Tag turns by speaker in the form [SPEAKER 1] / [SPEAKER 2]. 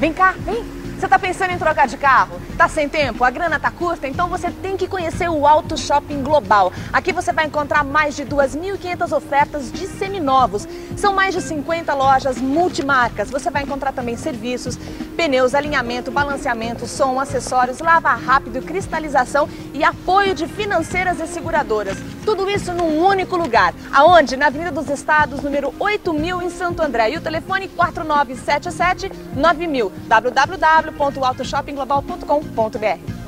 [SPEAKER 1] Vem cá, vem. Você está pensando em trocar de carro? Tá sem tempo? A grana tá curta? Então você tem que conhecer o Auto Shopping Global. Aqui você vai encontrar mais de 2.500 ofertas de seminovos. São mais de 50 lojas multimarcas. Você vai encontrar também serviços, pneus, alinhamento, balanceamento, som, acessórios, lava rápido, cristalização e apoio de financeiras e seguradoras. Tudo isso num único lugar. Aonde? Na Avenida dos Estados, número 8000 em Santo André. E o telefone 4977 9000 www www.autoshoppingglobal.com.br.